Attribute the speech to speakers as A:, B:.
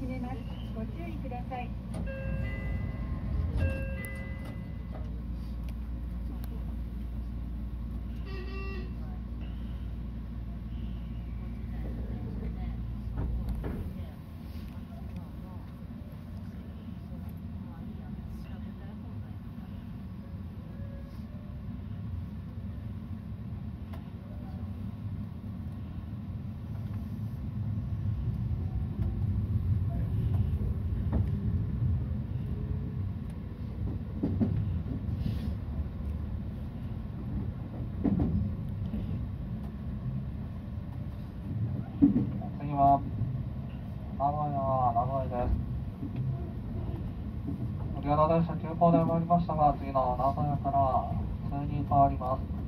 A: 閉めますご注意ください。
B: 次は。名古屋名古屋です。売り電車急行で参りましたが次の名古屋から普通に変わります。